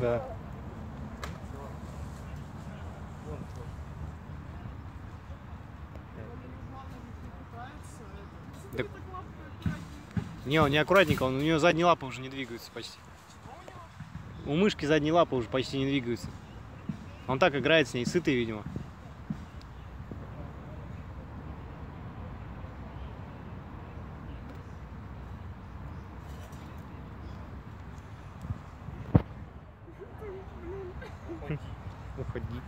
Да. Так- Не, он не аккуратненько, он, у нее задние лапы уже не двигаются почти. У мышки задние лапы уже почти не двигаются. Он так играет с ней, сытый, видимо. Уходи.